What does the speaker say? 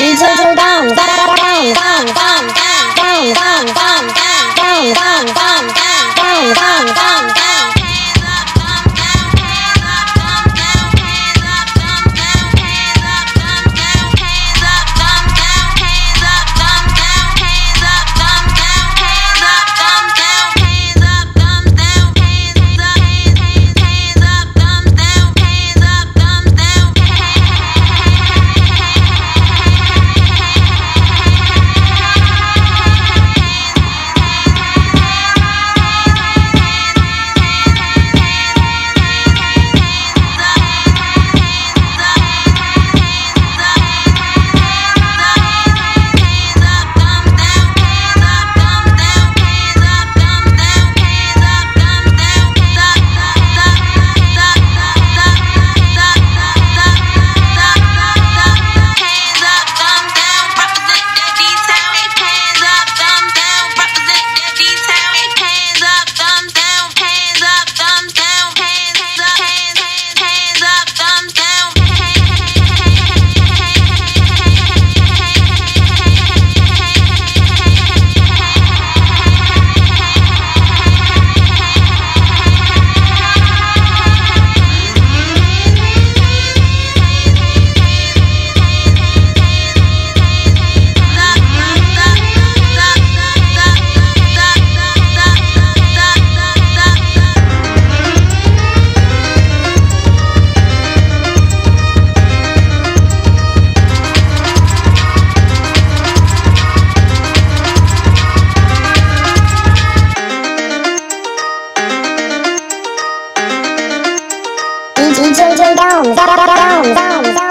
DJ Joe down, down, down, down, down, down. DJ J Domes, Domes, Domes, Domes.